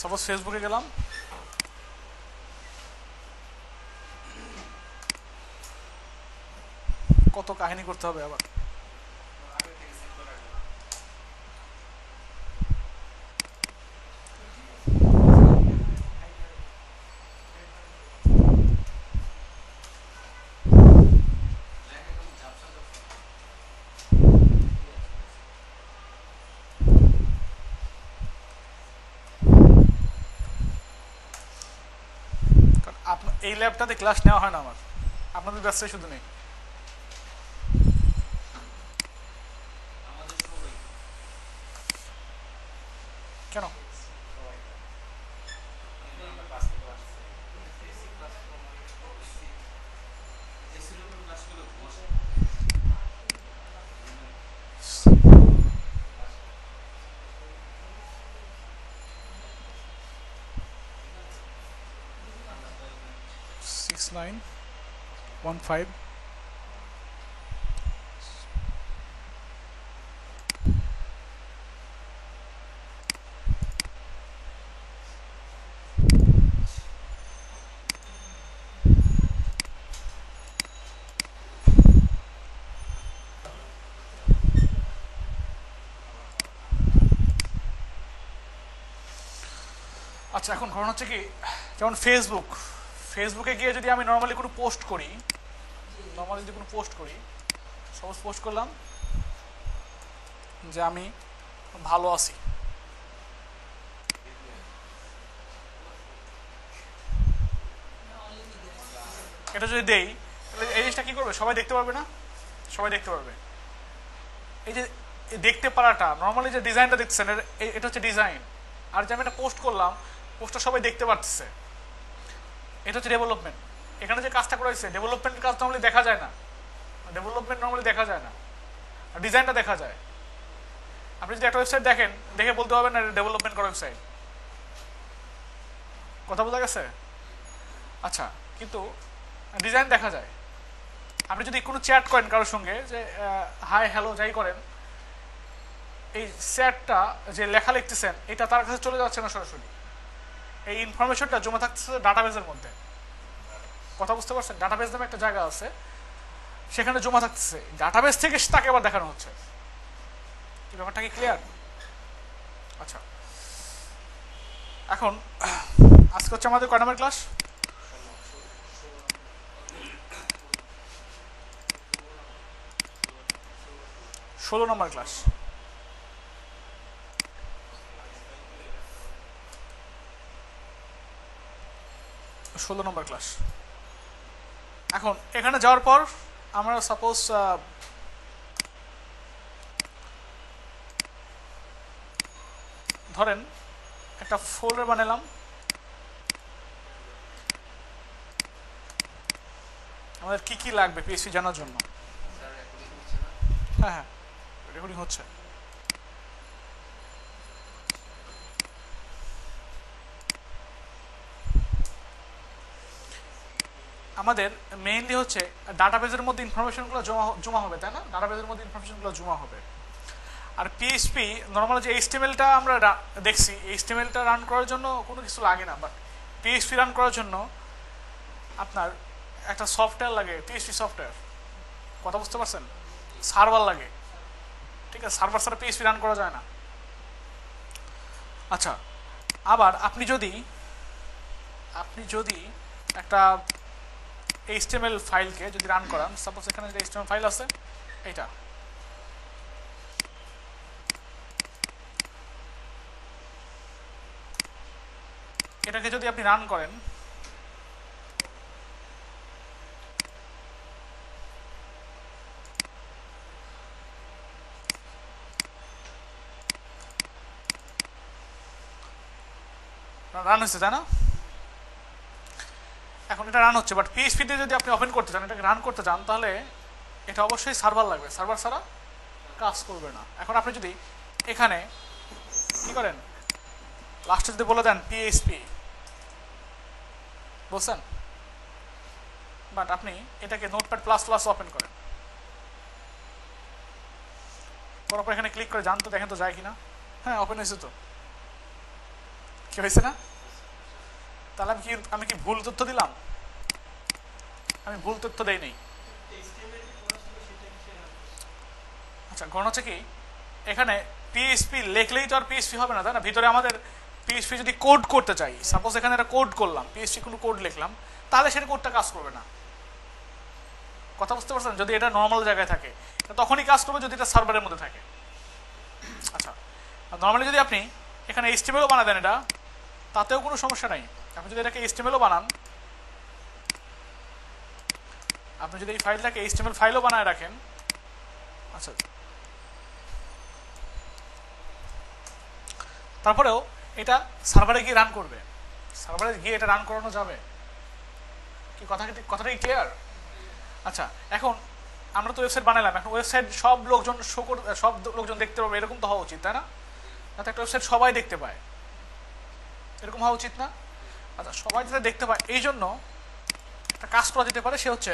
Suppose ফেসবুকে গেলাম। কত কাহিনী করতে হবে আবার। এই ল্যাবটাতে ক্লাস নেওয়া হয় না আমার। আপনাদের ব্যবসায় শুধু নেই আমাদের সবাই কেন আমরা ক্লাস থেকে আসছি এসি ক্লাস এসি রুমের ক্লাসগুলো বসে সিক্স নাইন ওয়ান ফাইভ আচ্ছা এখন ঘটনা হচ্ছে কি যেমন ফেসবুক ফেসবুকে গিয়ে যদি আমি নর্মালি কোনো পোস্ট করি নর্মালি যদি কোনো পোস্ট করি সপোজ পোস্ট করলাম যে আমি ভালো আছি। এটা যদি দেই, তাহলে এই জিনিসটা কি করবে? সবাই দেখতে পারবে না? সবাই দেখতে পারবে। এই যে দেখতে পারাটা নর্মালি যে ডিজাইনটা দেখছেন এটা হচ্ছে ডিজাইন আর যে আমি এটা পোস্ট করলাম পোস্টটা সবাই দেখতে পারতেছে। এটা হচ্ছে ডেভেলপমেন্ট এখানে যে কাজটা করা হয়েছে কাজ নর্মালি দেখা যায় না। ডেভেলপমেন্ট নর্মালি দেখা যায় না। ডিজাইনটা দেখা যায়। আপনি যদি একটা ওয়েবসাইট দেখেন, দেখে বলতে হবে না ডেভেলপমেন্ট করা ওয়েবসাইট কথা বোঝা গেছে? আচ্ছা কিন্তু ডিজাইন দেখা যায়। আপনি যদি কোনো চ্যাট করেন কারোর সঙ্গে যে হাই হ্যালো যাই করেন, এই চ্যাটটা যে লেখা লিখতেছেন, এটা তার কাছে চলে যাচ্ছে না সরাসরি? এই ইনফরমেশনটা জমা থাকতেছে ডাটাবেজের মধ্যে। কথা বুঝতে পারছেন? ডাটাবেজ নামে একটা জায়গা আছে। সেখানে জমা থাকতেছে। ডাটাবেজ থেকে তাকে আবার দেখানো হচ্ছে। ব্যাপারটা কি ক্লিয়ার আচ্ছা। এখন, আজকে হচ্ছে আমাদের কয় নম্বর ক্লাস ষোলো নম্বর ক্লাস ষোলো নম্বর ক্লাস এখন, এখানে যাওয়ার পর আমরা সাপোজ ধরেন একটা ফোল্ডার বানালাম। আমাদের কি কি লাগবে পিএসসি জানার জন্য? হ্যাঁ হ্যাঁ। রেকর্ডিং হচ্ছে। আমাদের মেইনলি হচ্ছে ডাটাবেজের মধ্যে ইনফরমেশনগুলো জমা জমা হবে, তাই না? ডাটাবেজের মধ্যে ইনফরমেশনগুলো জমা হবে। আর পিএইচপি নর্মাল যে এইচটিএমএলটা আমরা দেখছি এইচটিএমএলটা রান করার জন্য কোনো কিছু লাগে না বাট পিএইচপি রান করার জন্য আপনার একটা সফটওয়্যার লাগে পিএইচপি সফটওয়্যার কথা বুঝতে পারছেন? সার্ভার লাগে। ঠিক আছে সার্ভার ছাড়া পিএইচপি রান করা যায় না। আচ্ছা আবার আপনি যদি আপনি যদি একটা এইচটিএমএল ফাইলকে যদি রান করান সাপোজ এখানে যে এইচটিএমএল ফাইল আছে, এইটা। এটাকে যদি আপনি রান করেন রান হচ্ছে তাই না? এখন এটা রান হচ্ছে বাট দিয়ে যদি আপনি ওপেন করতে চান, এটাকে রান করতে চান, তাহলে এটা অবশ্যই সার্ভার লাগবে। সার্ভার ছাড়া কাজ করবে না। এখন আপনি যদি এখানে কি করেন? লাস্টে যদি বলে দেন পিএইচপি বলছেন? বাট আপনি এটাকে নোটপ্যাড প্লাস প্লাস ওপেন করেন। করার এখানে ক্লিক করে জানতো দেখেন তো যায় কিনা। হ্যাঁ ওপেন হয়েছে তো। কি হয়েছে না? তাহলে আমি কি আমি কি ভুল তথ্য দিলাম? আমি ভুল তথ্য দেই নেই আচ্ছা গণ হচ্ছে কি, এখানে পিএসপি লেখলেই তো আর পিএসপি হবে না, তাই না? ভিতরে আমাদের পিএসপি যদি কোড করতে চাই সাপোজ এখানে একটা কোড করলাম পিএসপি কোনো কোড লিখলাম, তাহলে সেটা কোডটা কাজ করবে না। কথা বুঝতে পারছেন? যদি এটা নর্মাল জায়গায় থাকে তখনই কাজ করবে যদি এটা সার্ভারের মধ্যে থাকে। আচ্ছা নর্মালি যদি আপনি এখানে এস্টিমেলও বানা দেন এটা, তাতেও কোনো সমস্যা নাই। আপনি যদি এটাকে এস্টিমেলও বানান, আপনি যদি এই ফাইলটাকে এস্টিমেল ফাইলও বানায় রাখেন আচ্ছা তারপরেও এটা সার্ভারে গিয়ে রান করবে। সার্ভারে গিয়ে এটা রান করানো যাবে। কি কথা কি- কথাটা কি ক্লিয়ার আচ্ছা এখন আমরা তো ওয়েবসাইট বানালাম এখন ওয়েবসাইট সব লোকজন শো সব লোকজন দেখতে পাবে, এরকম তো হওয়া উচিত, তাই না? যাতে একটা ওয়েবসাইট সবাই দেখতে পায়। এরকম হওয়া উচিত না? আচ্ছা সবাই যাতে দেখতে পায়, এই জন্য একটা কাজ করা যেতে পারে, সে হচ্ছে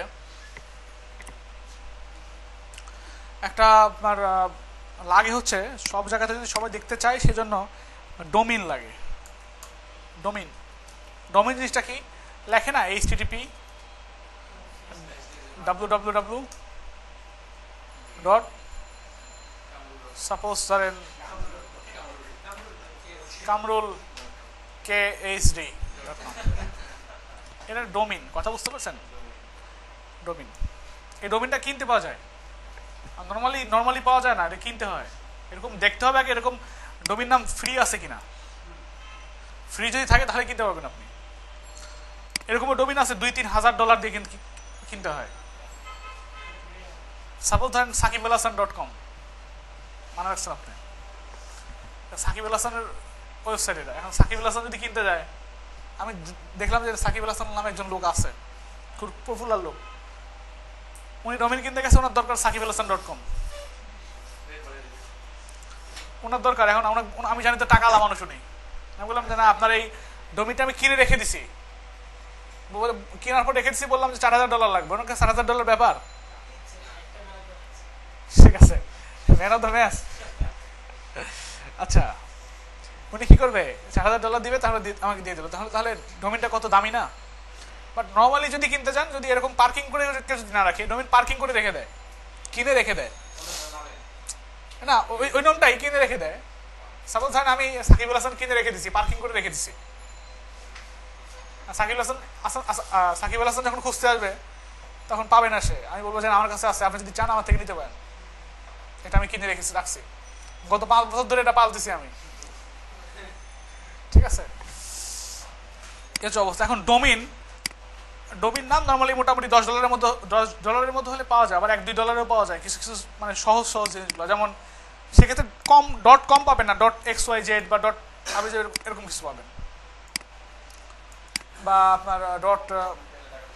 একটা আপনার লাগে হচ্ছে, সব জায়গাতে যদি সবাই দেখতে চায়, সেজন্য ডোমিন লাগে। ডোমিন। ডোমিন জিনিসটা কি? লেখে না, H TTP W W W dot suppose ধরেন কামরুল, কে এইচ ডি। এটা ডোমিন, কথা বুঝতে পারছেন? ডোমিন। এই ডোমিনটা কিনতে পাওয়া যায়। নর্মালি নর্মালি পাওয়া যায় না, এটা কিনতে হয়। এরকম দেখতে হবে আগে এরকম ডোমিন নাম ফ্রি আছে কিনা। ফ্রি যদি থাকে, তাহলে কিনতে পারবেন আপনি। এরকম ডোমিন আছে, দুই তিন হাজার ডলার দিয়ে কিন- কিনতে হয়। সাপোজ ধরেন সাকিব আল হাসান ডট কম মনে রাখছেন আপনি। সাকিব আল হাসানের ওয়েবসাইট এটা। এখন সাকিব আল যদি কিনতে যায় আমি দেখলাম যে সাকিব আল হাসান নামে একজন লোক আছে। খুব পপুলার লোক। উনি ডোমিন কিনতে গেছে, ওনার দরকার সাকিব আল হাসান ডট কম ওনার দরকার, এখন আমি জানি তো টাকা আলা মানুষ উনি আমি বললাম যে না, আপনার এই ডোমিনটা আমি কিনে রেখে দিছি। কেনার পর রেখে দিছি, বললাম যে চার হাজার ডলার লাগবে। ওনার কাছে চার হাজার ডলার ব্যাপার। ঠিক আছে। Man of the match. আচ্ছা। উনি কি করবে? চার হাজার ডলার দিবে, তাহলে আমাকে দিয়ে দেবে তাহলে তাহলে ডোমিনটা কত দামি না? বাট নর্মালি যদি কিনতে চান, যদি এরকম পার্কিং করে কেউ যদি না রাখে ডোমিন পার্কিং করে রেখে দেয়। কিনে রেখে দেয়। না, ওই ওই নামটাই কিনে রেখে দেয়। সাপোজ ধরেন আমি সাকিবুল হাসান কিনে রেখে দিছি পার্কিং করে রেখে দিছি। সাকিবুল হাসান সাকিবুল হাসান যখন খুঁজতে আসবে, তখন পাবে না সে। আমি বলব যে আমার কাছে আছে, আপনি যদি চান আমার থেকে নিতে পারেন। এটা আমি কিনে রেখেছি, রাখছি। গত পাঁচ বছর ধরে এটা পালতেছি আমি। ঠিক আছে? হচ্ছে অবস্থা। এখন ডোমিন ডোমিন নাম নর্মালি মোটামুটি দশ ডলারের মধ্যে দশ ডলারের মধ্যে হলে পাওয়া যায়, আবার এক দুই ডলারেও পাওয়া যায়। কিছু কিছু মানে সহজ সহজ জিনিসগুলো। যেমন সেক্ষেত্রে কম ডট কম পাবেন না ডট এক্স ওয়াই জেড বা ডট যে এরকম কিছু পাবেন। বা আপনার ডট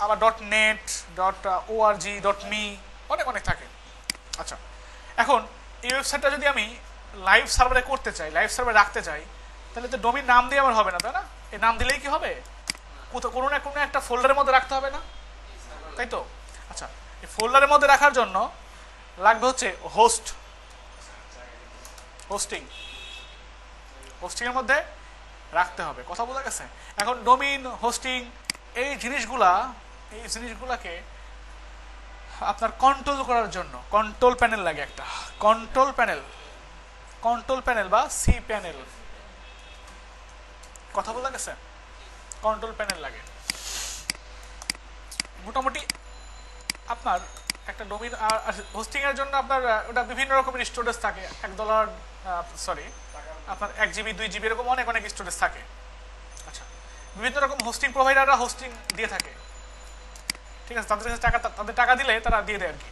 আবার dot net dot ORG dot me অনেক অনেক থাকে। আচ্ছা এখন এই ওয়েবসাইটটা যদি আমি লাইভ সার্ভারে করতে চাই লাইভ সার্ভারে রাখতে চাই তাহলে তো ডোমিন নাম দিয়ে আমার হবে না, তাই না? এই নাম দিলেই কি হবে? কোথাও কোনো না কোনো একটা ফোল্ডারের মধ্যে রাখতে হবে না? তাই তো? আচ্ছা এই ফোল্ডারের মধ্যে রাখার জন্য লাগবে হচ্ছে হোস্ট হোস্টিং হোস্টিংয়ের মধ্যে রাখতে হবে, কথা বোঝা গেছে? এখন ডোমিন হোস্টিং এই জিনিসগুলা, এই জিনিসগুলাকে আপনার কন্ট্রোল করার জন্য কন্ট্রোল প্যানেল লাগে একটা। কন্ট্রোল প্যানেল কন্ট্রোল প্যানেল বা সি প্যানেল কথা বোঝা গেছে? কন্ট্রোল প্যানেল লাগে। মোটামুটি আপনার একটা ডোমিন আর হোস্টিং এর জন্য আপনার ওটা বিভিন্ন রকমের স্টোরেজ থাকে। এক ডলার সরি আপনার এক জিবি দুই জিবি এরকম অনেক অনেক স্টোরেজ থাকে। আচ্ছা বিভিন্ন রকম হোস্টিং প্রোভাইডাররা হোস্টিং দিয়ে থাকে। ঠিক আছে, তাদের কাছে টাকা, তাদের টাকা দিলে তারা দিয়ে দেয় আর কি।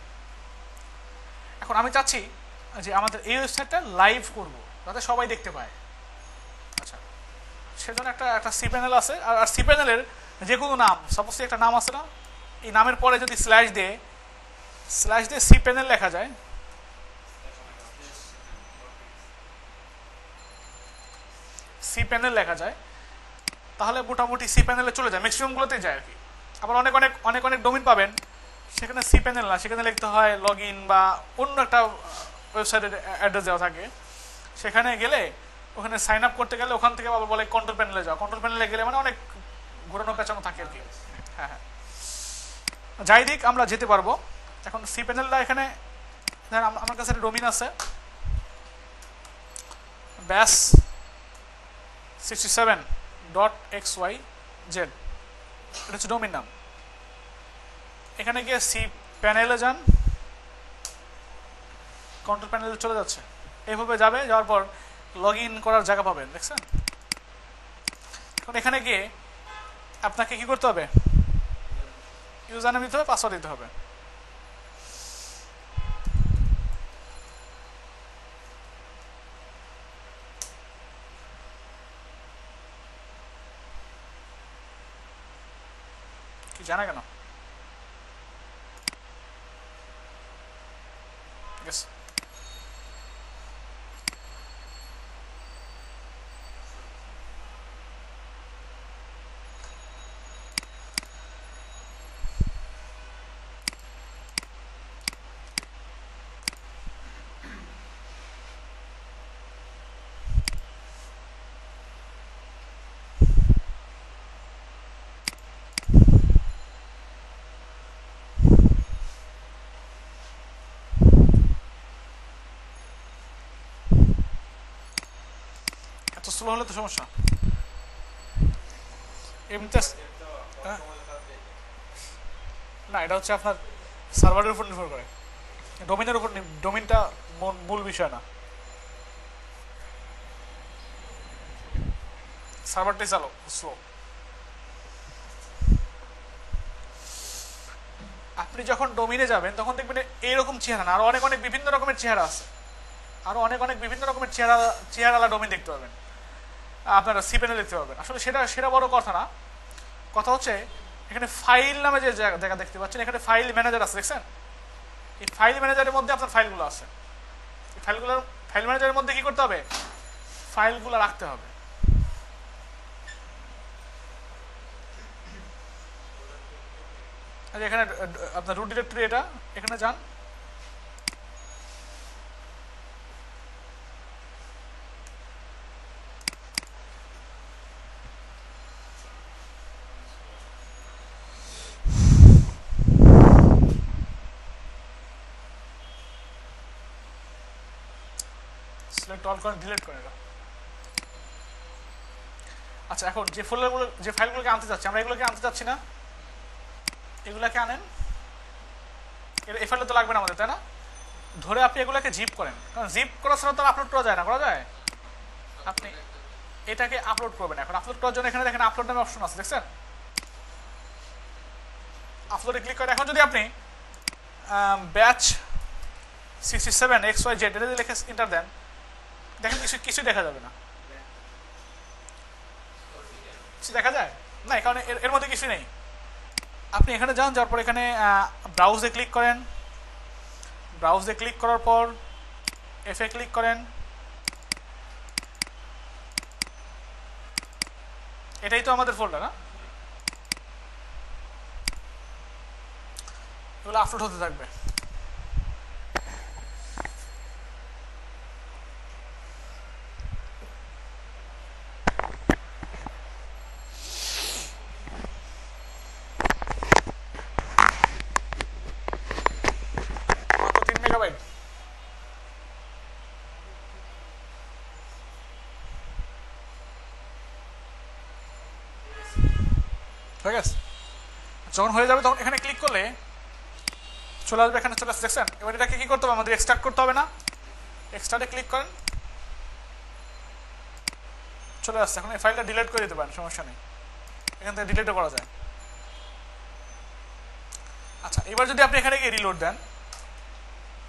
এখন আমি চাচ্ছি যে আমাদের এই ওয়েবসাইটটা লাইভ করব, যাতে সবাই দেখতে পায়। সেজন্য একটা একটা সি প্যানেল আছে। আর সি প্যানেলের যে কোনো নাম সাপোজ একটা নাম আছে না, এই নামের পরে যদি স্ল্যাশ দিয়ে স্ল্যাশ দিয়ে সি প্যানেল লেখা যায় সি প্যানেল লেখা যায়, তাহলে মোটামুটি সি প্যানেলে চলে যায় ম্যাক্সিমামগুলোতেই যায় আর কি। আবার অনেক অনেক অনেক অনেক ডোমিন পাবেন, সেখানে সি প্যানেল না, সেখানে লিখতে হয় লগ ইন বা অন্য একটা ওয়েবসাইটের অ্যাড্রেস দেওয়া থাকে। সেখানে গেলে ওখানে সাইন আপ করতে গেলে ওখান থেকে আবার বলে কন্ট্রোল প্যানেলে যাও। কন্ট্রোল প্যানেলে গেলে মানে অনেক ঘোরানো পেঁচানো থাকে আর কি। হ্যাঁ হ্যাঁ। যাই দিক, আমরা যেতে পারব। এখন সি প্যানেলটা এখানে আমার কাছে ডোমিন আছে। Batch sixty seven dot X Y Z এটা হচ্ছে ডোমিন নাম। এখানে গিয়ে সি প্যানেলে যান। কন্ট্রোল প্যানেলে চলে যাচ্ছে। এইভাবে যাবে, যাওয়ার পর লগ ইন করার জায়গা পাবেন, দেখছেন? এখন এখানে গিয়ে আপনাকে কি করতে হবে? ইউজার নাম দিতে হবে পাসওয়ার্ড দিতে হবে। কি জানা কেন? ঠিক আছে এত হলে তো সমস্যা। হ্যাঁ? না, এটা হচ্ছে আপনার সার্ভারের উপর নির্ভর করে। ডোমিনের উপর ডোমিনটা মূল বিষয় না। সার্ভারটাই চালো স্লো আপনি যখন ডোমিনে যাবেন, তখন দেখবেন এইরকম চেহারা না। আরও অনেক অনেক বিভিন্ন রকমের চেহারা আছে। আরও অনেক অনেক বিভিন্ন রকমের চেহারা চেহারালা ডোমিন দেখতে পাবেন। আপনারা সি প্যানেল দেখতে পাবেন। আসলে সেটা সেটা বড় কথা না। কথা হচ্ছে, এখানে ফাইল নামে যে জায়গা দেখতে পাচ্ছেন, এখানে ফাইল ম্যানেজার আছে, দেখছেন? এই ফাইল ম্যানেজারের মধ্যে আপনার ফাইলগুলো আছে। এই ফাইলগুলোর ফাইল ম্যানেজারের মধ্যে কি করতে হবে? ফাইলগুলো রাখতে হবে। এখানে, আপনার রুট ডিরেক্টরি এটা, এখানে যান। অল করেন ডিলিট করেন এটা আচ্ছা এখন যে ফোল্ডারগুলো যে ফাইলগুলোকে আনতে চাচ্ছি আমরা এগুলোকে আনতে চাচ্ছি না? এগুলোকে আনেন। এই ফাইলটা তো লাগবে না আমাদের, তাই না? ধরে আপনি এগুলোকে জিপ করেন। কারণ জিপ করা ছাড়া তো আপলোড করা যায় না, করা যায়? আপনি এটাকে আপলোড করবেন এখন। আপলোড করার জন্য এখানে দেখেন আপলোড নামে অপশন আছে, দেখছেন? আপলোডে ক্লিক করে এখন যদি আপনি batch sixty seven X Y Z এটা লিখে ইন্টার দেন দেখেন কিছু কিছু দেখা যাবে না। কিছু দেখা যায়? না কারণ এর মধ্যে কিছু নেই। আপনি এখানে যান, যাওয়ার পর এখানে ব্রাউজে ক্লিক করেন। ব্রাউজে ক্লিক করার পর এফে ক্লিক করেন। এটাই তো আমাদের ফোল্ডার না? এগুলো আপলোড হতে থাকবে। ঠিক আছে? যখন হয়ে যাবে তখন এখানে ক্লিক করলে চলে আসবে এখানে, চলে আসছে, দেখছেন? এবার এটাকে কি করতে হবে? আমাদের এক্সট্রাক্ট করতে হবে না? এক্সট্রাক্টে ক্লিক করেন। চলে আসছে। এখন এই ফাইলটা ডিলিট করে দিতে পারেন, সমস্যা নেই। এখান থেকে ডিলিটও করা যায়। আচ্ছা এবার যদি আপনি এখানে গিয়ে রিলোড দেন,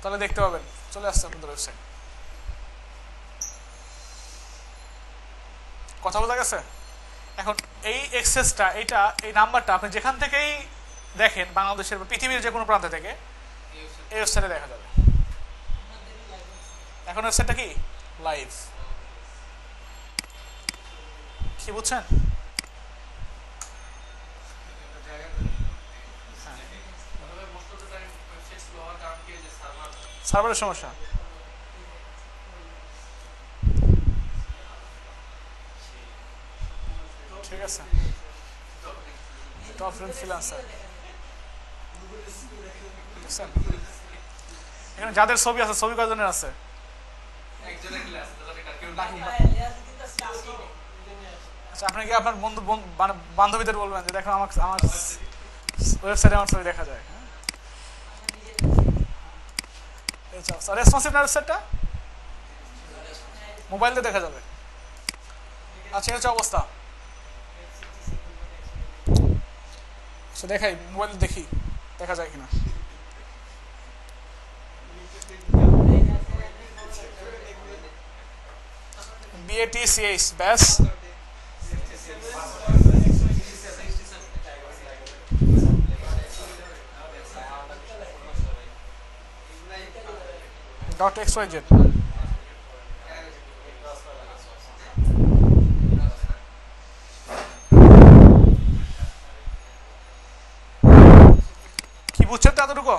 তাহলে দেখতে পাবেন, চলে আসছে আপনাদের ওয়েবসাইট কথা বোঝা গেছে? এখন এই এক্সেসটা এইটা এই নাম্বারটা আপনি যেখান থেকেই দেখেন বাংলাদেশের বা পৃথিবীর যে কোনো প্রান্ত থেকে এই ওয়েবসাইটে দেখা যাবে। এখন ওয়েবসাইটটা কি? লাইভ কি বুঝছেন? সার্ভারের of the time website slow হওয়ার কারণ কি যে সার্ভার সার্ভারের সমস্যা ঠিক আছে। টপ রেঞ্জ ফ্রিল্যান্সার দেখছেন এখানে যাদের ছবি আছে, ছবি কয়জনের আছে? আছে আচ্ছা আপনি কি আপনার বন্ধু, বন- বান- বান্ধবীদের বলবেন যে দেখো আমার আমার ওয়েবসাইটে আমার ছবি দেখা যায় হ্যাঁ? রেসপন্সিভ না ওয়েবসাইটটা মোবাইল দিয়ে দেখা যাবে। আচ্ছা এই হচ্ছে অবস্থা। আচ্ছা দেখাই মোবাইল দেখি দেখা যায় কিনা BAT CH batch dot X Y Z কি বুঝছেন তো এতটুকু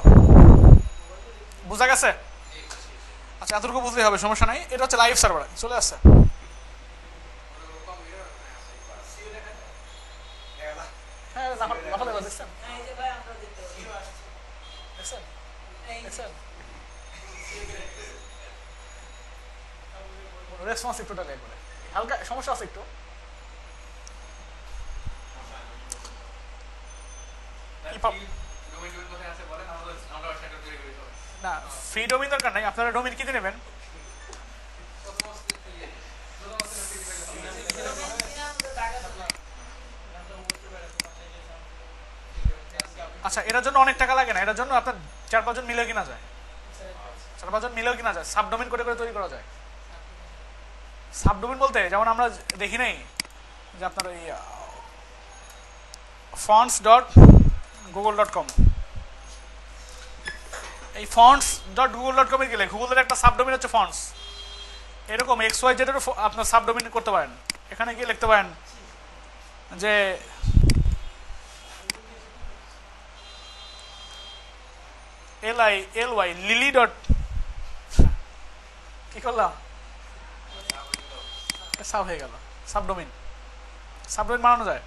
বুঝা গেছে আচ্ছা হবে সমস্যা নাই। এটা হচ্ছে লাইভ সার্ভার চলে আসছে। হ্যাঁ রেসপন্স একটু হালকা সমস্যা আছে একটু। না ফ্রি ডোমিন দরকার নাই। আপনারা ডোমিন কিনে নেবেন। আচ্ছা এটার জন্য অনেক টাকা লাগে না? এটার জন্য আপনার চার পাঁচজন মিলে কিনা যায়? চার পাঁচজন মিলেও কিনা যায়? সাবডোমিন করে করে তৈরি করা যায়? সাবডোমিন বলতে, যেমন আমরা দেখি নাই যে আপনার ওই fonts dot Google dot com এই ফন্টস ডট গুগল ডট কমে গেলে গুগলের একটা সাবডোমিন হচ্ছে ফন্টস এরকম এক্স ওয়াই জেডেরও আপনার সাবডোমিন করতে পারেন। এখানে গিয়ে লিখতে পারেন যে L I L Y lily dot কি করলাম সাব হয়ে গেল। সাবডোমিন সাবডোমিন বানানো যায়।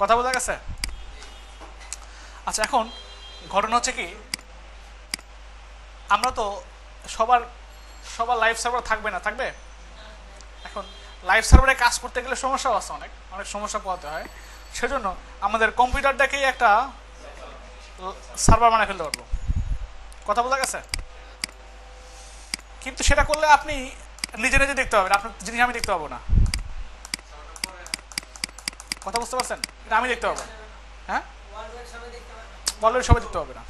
কথা বোঝা গেছে? আচ্ছা এখন ঘটনা হচ্ছে কি, আমরা তো সবার সবার লাইভ সার্ভার থাকবে না, থাকবে? এখন লাইভ সার্ভারে কাজ করতে গেলে সমস্যাও আছে অনেক অনেক সমস্যা পোহাতে হয়। সেজন্য আমাদের কম্পিউটারটাকেই একটা সার্ভার বানিয়ে ফেলতে পারব। কথা বোঝা গেছে? কিন্তু সেটা করলে আপনি নিজে নিজে দেখতে পাবেন, আপনার জিনিস আমি দেখতে পাবো না। কথা বুঝতে পারছেন? এটা আমি দেখতে পাবো হ্যাঁ? বলের সবাই দেখতে পাবে না।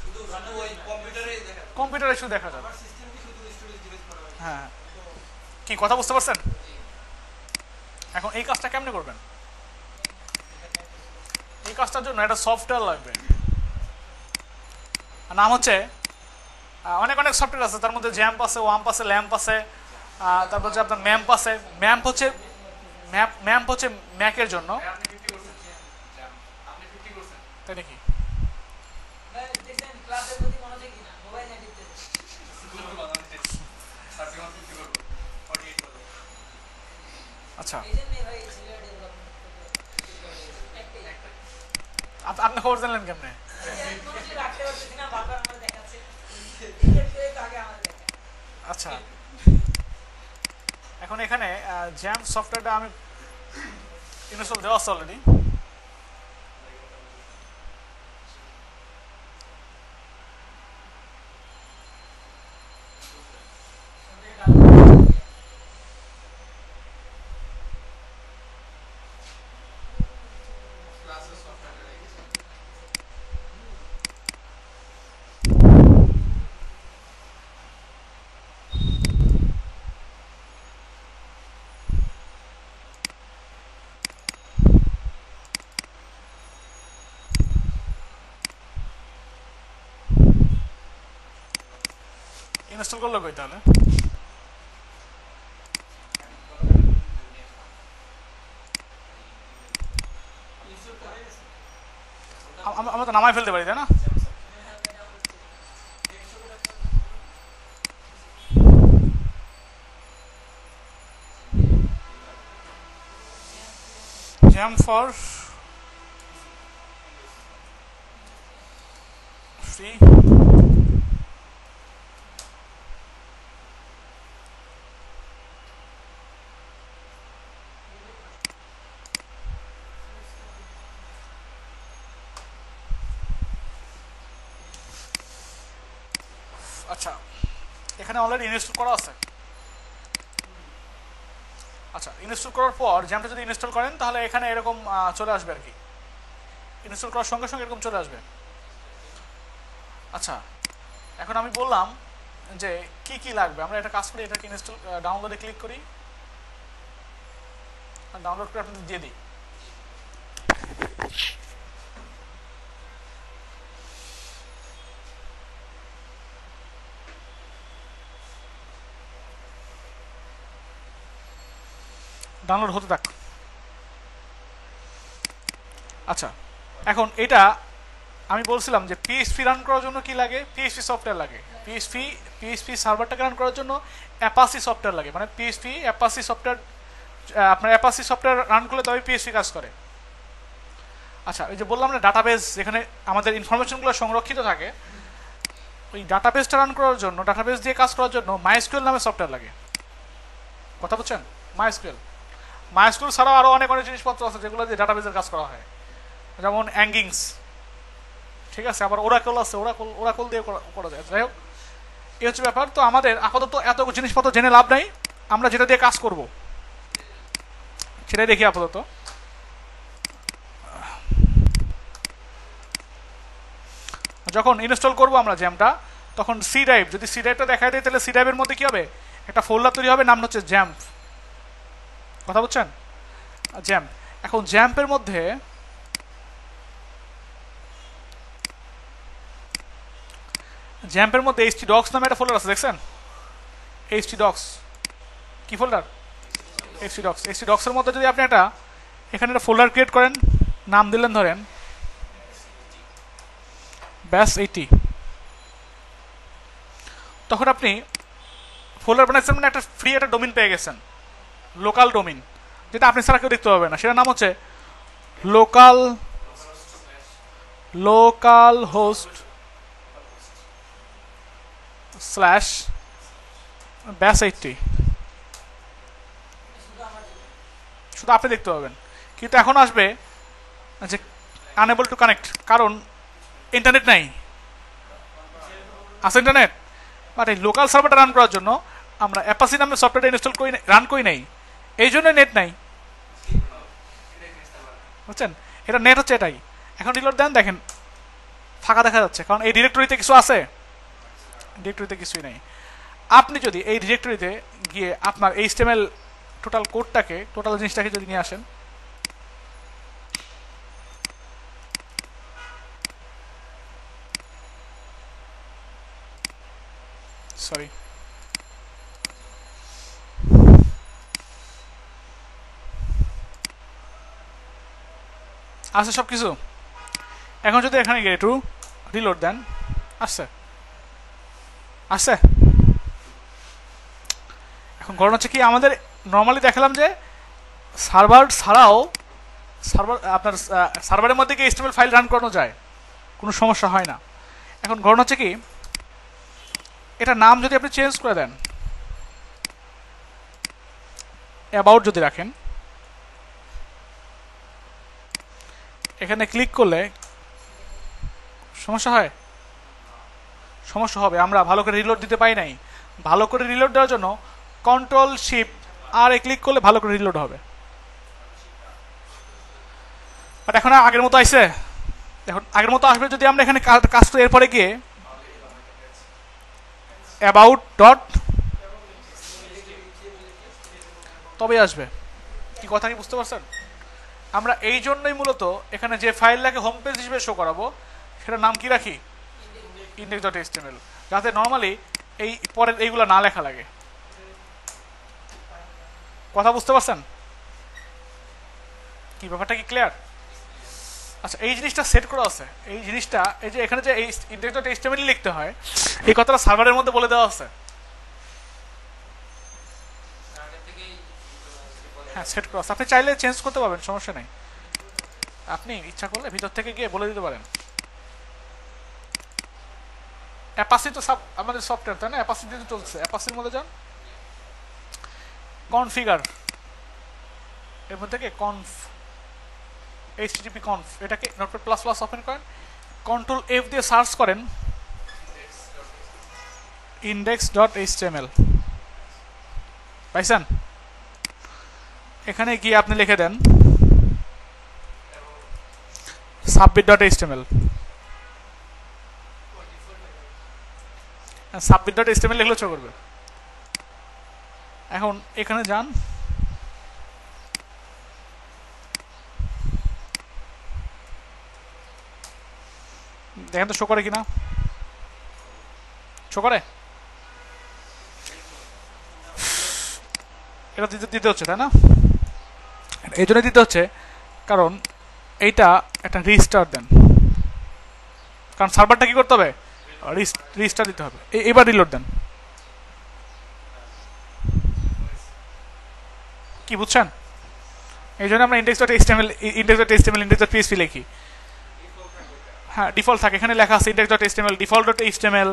কম্পিউটারে শুধু দেখা যাবে। হ্যাঁ। কি, কথা বুঝতে পারছেন? এখন এই কাজটা কেমনে করবেন? এই কাজটার জন্য একটা সফটওয়্যার লাগবে। নাম হচ্ছে অনেক অনেক সফটওয়্যার আছে তার মধ্যে জ্যাম্প আছে ওয়াম্প আছে ল্যাম্প আছে তারপর হচ্ছে আপনার ম্যাম্প আছে। ম্যাম্প হচ্ছে ম্যাপ ম্যাম্প হচ্ছে ম্যাকের জন্য। আপনি ফিফটি করছেন আপনি ফিফটি করছেন। তাই নাকি? আচ্ছা। আপনি খবর জানলেন কেমনে? আচ্ছা। এখন এখানে জ্যাম সফটওয়্যারটা আমি ইনস্টল দেওয়া আছে অলরেডি ইনস্টল করল কই তাহলে? আম- আম- আমরা তো নামাই ফেলতে পারি, তাই না? Jam for আচ্ছা এখানে অলরেডি ইনস্টল করা আছে। আচ্ছা ইনস্টল করার পর জ্যামটা যদি ইনস্টল করেন, তাহলে এখানে এরকম চলে আসবে আর কি ইনস্টল করার সঙ্গে সঙ্গে এরকম চলে আসবে। আচ্ছা এখন আমি বললাম যে কি কি লাগবে? আমরা এটা কাজ করি, এটাকে ইনস্টল ডাউনলোডে ক্লিক করি। ডাউনলোড করে আপনাদের দিয়ে দিই। ডাউনলোড হতে থাক। আচ্ছা এখন এটা আমি বলছিলাম যে পিএসপি রান করার জন্য কি লাগে? পিএসপি সফটওয়্যার লাগে। পিএসপি পিএসপি সার্ভারটাকে রান করার জন্য অ্যাপাসি সফটওয়্যার লাগে। মানে পিএসপি অ্যাপাসি সফটওয়্যার আপনার অ্যাপাসি সফটওয়্যার রান করলে তবে পিএসপি কাজ করে। আচ্ছা ওই যে বললাম না ডাটাবেস যেখানে আমাদের ইনফরমেশনগুলো সংরক্ষিত থাকে, ওই ডাটাবেসটা রান করার জন্য ডাটাবেস দিয়ে কাজ করার জন্য মাইস্কুয়েল নামে সফটওয়্যার লাগে। কথা বলছেন মাইস্কুয়েল মাইস্কুয়েল ছাড়াও আরও অনেক অনেক জিনিসপত্র আছে যেগুলো দিয়ে ডাটাবেসের কাজ করা হয়। যেমন অ্যাঙ্গিংস ঠিক আছে? আবার ওরাকল আছে ওরাকল ওরাকল দিয়ে করা- যায়। যাই হোক, এই হচ্ছে ব্যাপার। তো আমাদের আপাতত এত জিনিসপত্র জেনে লাভ নাই। আমরা যেটা দিয়ে কাজ করব, সেটাই দেখি আপাতত। যখন ইনস্টল করব আমরা জ্যামটা, তখন সি ড্রাইভ যদি সি ড্রাইভটা দেখায় দেয়, তাহলে সি ড্রাইভের মধ্যে কি হবে? একটা ফোল্ডার তৈরি হবে, নাম হচ্ছে জ্যাম্প। কথা বলছেন? জ্যাম্প এখন জ্যাম্পের মধ্যে জ্যাম্পের মধ্যে এইচটি ডক্স নামে একটা ফোল্ডার আছে, দেখছেন? এইচটি ডক্স কি ফোল্ডার এইচটি ডক্স এইচটি ডক্সের মধ্যে যদি আপনি একটা এখানে একটা ফোল্ডার ক্রিয়েট করেন, নাম দিলেন ধরেন ব্যাস এইটি তখন আপনি ফোল্ডার বানাইছেন মানে একটা ফ্রি একটা ডোমিন পেয়ে গেছেন। লোকাল ডোমিন, যেটা আপনি ছাড়া কেউ দেখতে পাবে না। সেটার নাম হচ্ছে local local host slash batch eighty. শুধু আপনি দেখতে পাবেন। কিন্তু এখন আসবে যে আনএবল টু কানেক্ট কারণ ইন্টারনেট নাই। আছে ইন্টারনেট বাট এই লোকাল সার্ভারটা রান করার জন্য আমরা অ্যাপাসি নামে সফটওয়্যারটা ইনস্টল করি রান করি নাই। এই জন্য নেট নাই। বুঝছেন? এটা নেট হচ্ছে এটাই। এখন রিলোড দেন, দেখেন। ফাঁকা দেখা যাচ্ছে, কারণ এই ডিরেক্টরিতে কিছু আছে। ডিরেক্টরিতে কিছুই নেই। আপনি যদি এই ডিরেক্টরিতে গিয়ে আপনার এই স্টেমেল টোটাল কোডটাকে টোটাল জিনিসটাকে যদি নিয়ে আসেন। সরি আছে সব কিছু এখন যদি এখানে গিয়ে একটু রিলোড দেন আসছে আসছে এখন ঘটনা হচ্ছে কি, আমাদের নর্মালি দেখালাম যে সার্ভার ছাড়াও সার্ভার আপনার সার্ভারের মধ্যে কি এস্টিমেল ফাইল রান করানো যায়। কোনো সমস্যা হয় না। এখন ঘটনা হচ্ছে কি, এটা নাম যদি আপনি চেঞ্জ করে দেন অ্যাবাউট যদি রাখেন এখানে ক্লিক করলে সমস্যা হয়? সমস্যা হবে। আমরা ভালো করে রিলোড দিতে পাই নাই। ভালো করে রিলোড দেওয়ার জন্য কন্ট্রোল শিফট আর এ ক্লিক করলে ভালো করে রিলোড হবে। বাট এখন আগের মতো আইছে। এখন আগের মতো আসবে যদি আমরা এখানে কাজ করি এরপরে গিয়ে অ্যাবাউট ডট তবে আসবে। কি কথা কি বুঝতে পারছেন? আমরা এই জন্যই মূলত এখানে যে ফাইলটাকে হোম পেজ হিসেবে শো করাবো, সেটার নাম কি রাখি? ইন্ডেক্স ডট এসটিএমএল যাতে নর্মালি এই পরের এইগুলো না লেখা লাগে। কথা বুঝতে পারছেন? কি ব্যাপারটা কি ক্লিয়ার আচ্ছা এই জিনিসটা সেট করা আছে। এই জিনিসটা, এই যে এখানে যে এই ইন্ডেক্স ডট লিখতে হয়, এই কথাটা সার্ভারের মধ্যে বলে দেওয়া আছে আগে থেকেই হ্যাঁ সেট ক্রস আপনি চাইলে চেঞ্জ করতে পারবেন, সমস্যা নেই। আপনি ইচ্ছা করলে ভিতর থেকে গিয়ে বলে দিতে পারেন। অ্যাপাসি তো সব, আমাদের সফটওয়্যার তাই না? অ্যাপাসি দিয়ে চলছে। অ্যাপাসির মধ্যে যান। কনফিগার এর মধ্যে থেকে কনফ এইচটিটিপি কনফ এটাকে নোটপ্যাড প্লাস প্লাস ওপেন করেন। কন্ট্রোল এফ দিয়ে সার্চ করেন। ইন্ডেক্স ডট এইচটিএমএল পাইছেন? এখানে গিয়ে আপনি লিখে দেন submit dot HTML submit dot HTML লিখলে চো করবে। এখন এখানে যান। দেখেন তো শো করে কিনা। শো করে? এটা দিতে দিতে হচ্ছে, তাই না? এই জন্য দিতে হচ্ছে, কারণ এইটা একটা রিস্টার দেন। কারণ সার্ভারটা কি করতে হবে? রিস্টার দিতে হবে। এবার রিলোড দেন। কি বুঝছেন? এই জন্য আমরা index dot HTML index dot HTML index dot PHP লিখি। হ্যাঁ ডিফল্ট থাকে। এখানে লেখা আছে index dot HTML default dot HTML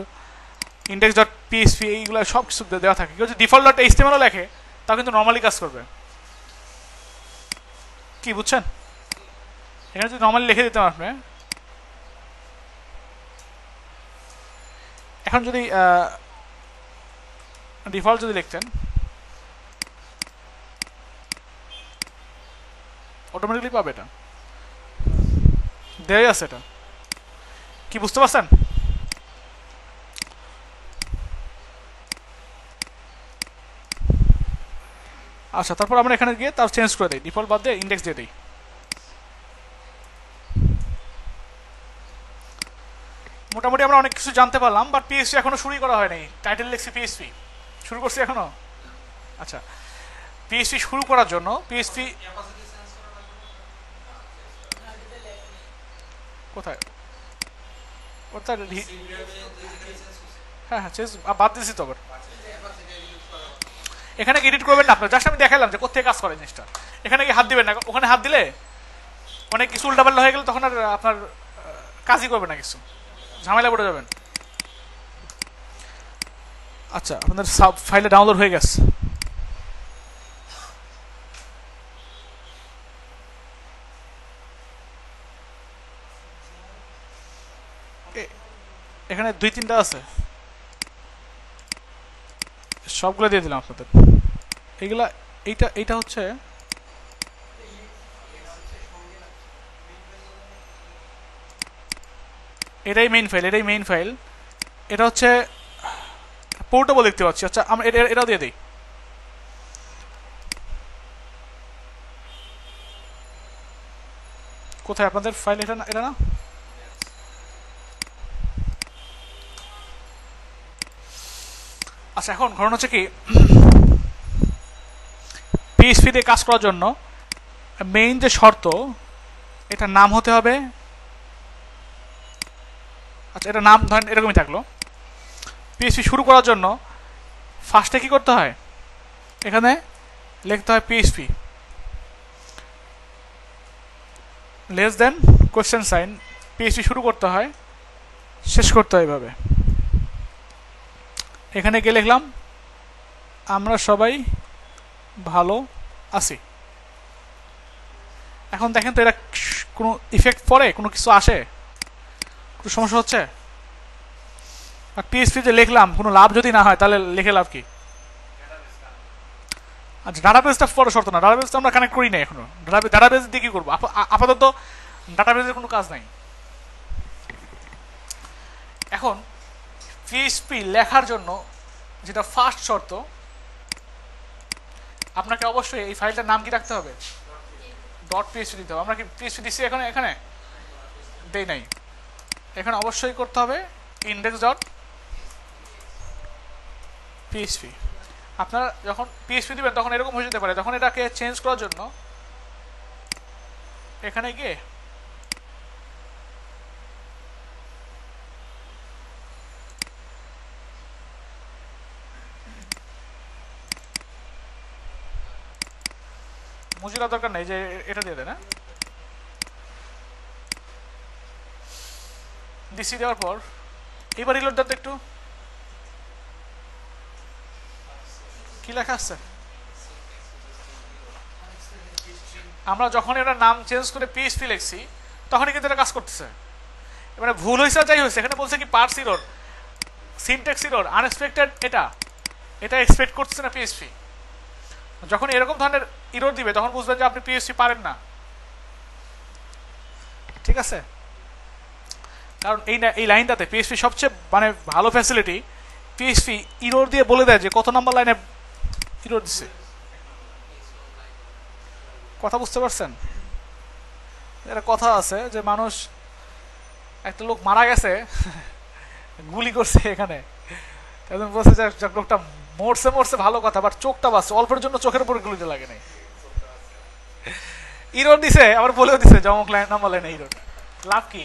index dot PHP এইগুলো সব কিছু দেওয়া থাকে। কেউ যদি ডিফল্ট ডট এইচটিএমএলও লেখে, তাও কিন্তু নর্মালি কাজ করবে। কি, বুঝছেন? এখানে যদি নর্মালি লিখে দিতাম আপনি। এখন যদি ডিফল্ট যদি লিখতেন অটোমেটিকলি পাবে এটা। দেয়াই আছে এটা। কি, বুঝতে পারছেন? আচ্ছা তারপর আমরা এখানে গিয়ে তার চেঞ্জ করে দিই। ডিফল্ট বাদ দিয়ে ইন্ডেক্স দিয়ে দিই। মোটামুটি আমরা অনেক কিছু জানতে পারলাম বাট পিএসপি এখনও শুরুই করা হয়নি। টাইটেল লিখছি পিএসপি শুরু করছি এখনও? আচ্ছা। পিএসপি শুরু করার জন্য পিএসপি কোথায়? ওটা হ্যাঁ হ্যাঁ বাদ দিয়েছি তো আবার। এখানে এডিট করবেন না আপনার জাস্ট আমি দেখালাম যে কোথায় কাজ করে জিনিসটা। এখানে কি হাত দিবেন না? ওখানে হাত দিলে অনেক কিছু উল্টাপাল্টা হয়ে গেলে তখন আর আপনার কাজই করবে না কিছু। ঝামেলা পড়ে যাবেন। আচ্ছা আপনাদের সাব ফাইলে ডাউনলোড হয়ে গেছে। এখানে দুই তিনটা আছে। সবগুলো দিয়ে দিলাম আপনাদের। এইগুলা এইটা এইটা হচ্ছে এটাই মেইন ফাইল এটাই মেইন ফাইল এটা হচ্ছে পোর্টেবল দেখতে পাচ্ছি। আচ্ছা আমরা এটা এটাও দিয়ে দিই। কোথায় আপনাদের ফাইল এটা না এটা না? আচ্ছা এখন ঘটনা হচ্ছে কি? পিএসপি দিয়ে কাজ করার জন্য মেইন যে শর্ত, এটার নাম হতে হবে আচ্ছা এটা নাম ধরেন এরকমই থাকল। পিএসপি শুরু করার জন্য ফার্স্টে কি করতে হয়? এখানে লিখতে হয় পিএসপি লেস দেন কোশ্চেন সাইন পিএসপি শুরু করতে হয়, শেষ করতে হয় এভাবে। এখানে গিয়ে লিখলাম, আমরা সবাই ভালো আছি এখন দেখেন তো এটা কোনো ইফেক্ট পড়ে? কোনো কিছু আসে? কোনো সমস্যা হচ্ছে? আর পিএসপি যে লিখলাম, কোনো লাভ যদি না হয়, তাহলে লিখে লাভ কি? আচ্ছা ডাটাবেসটা পরে শর্ত না। ডাটাবেস তো আমরা কানেক্ট করি না এখনও। ডাটাবেস দিয়ে কি করব? আপাতত ডাটাবেসের কোনো কাজ নাই। এখন পিএসপি লেখার জন্য যেটা ফার্স্ট শর্ত আপনাকে অবশ্যই এই ফাইলটার নাম কি রাখতে হবে? ডট পিএসপি দিতে হবে। আমরা কি পিএসপি দিচ্ছি এখানে? এখানে? দেই নাই। এখানে অবশ্যই করতে হবে ইন্ডেক্স ডট পিএসপি আপনারা যখন পিএসপি দেবেন, তখন এরকম হয়ে যেতে পারে। তখন এটাকে চেঞ্জ করার জন্য, এখানে গিয়ে মুজিরা দরকার নেই, যে এটা দিয়ে দেন হ্যাঁ? ডিসি দেওয়ার পর এবার রিলোড দেন একটু। কি লেখা আছে? আমরা যখন এটা নাম চেঞ্জ করে পিএইচপি লিখছি, তখনই কিন্তু এটা কাজ করতেছে। এবারে ভুল হয়েছে যাই হয়েছে এখানে বলছে কি parse error syntax error unexpected এটা। এটা এক্সপেক্ট করতেছে না পিএইচপি যখন এরকম ধরনের ইরোর দিবে, তখন বুঝবেন যে আপনি পিএইচপি পারেন না। ঠিক আছে? কারণ এই এই লাইনটাতে পিএইচপি সবচেয়ে মানে ভালো ফ্যাসিলিটি পিএইচপি ইরোর দিয়ে বলে দেয় যে কত নাম্বার লাইনে ইরোর দিচ্ছে কথা বুঝতে পারছেন? এটা কথা আছে যে মানুষ, একটা লোক মারা গেছে, গুলি করছে এখানে। একজন বলছে যে লোকটা মরছে মরছে, ভালো কথা বাট চোখটা বাঁচছে, অল্পের জন্য চোখের উপরে গুলিতে লাগে নাই। ইরোর দিছে, আবার বলেও দিছে, জমক লাইন নাম্বার লাইন ইরোড লাভ কি?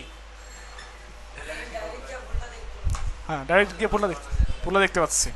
হ্যাঁ ডাইরেক্ট গিয়ে পুরো দেখতে পুরো দেখতে পাচ্ছি।